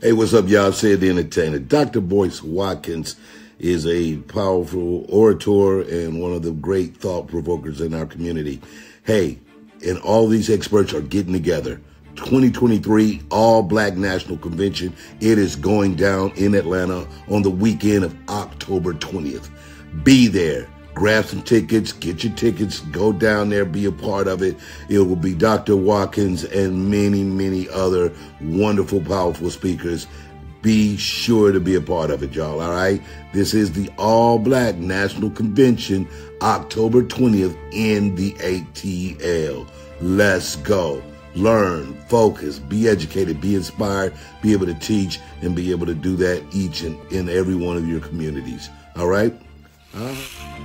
Hey, what's up, y'all? Said the entertainer. Dr. Boyce Watkins is a powerful orator and one of the great thought provokers in our community. Hey, and all these experts are getting together. 2023 All Black National Convention. It is going down in Atlanta on the weekend of October 20th. Be there grab some tickets, get your tickets, go down there, be a part of it. It will be Dr. Watkins and many, many other wonderful, powerful speakers. Be sure to be a part of it, y'all. All right. This is the All Black National Convention, October 20th in the ATL. Let's go. Learn, focus, be educated, be inspired, be able to teach, and be able to do that each and in every one of your communities. All right? Uh-huh.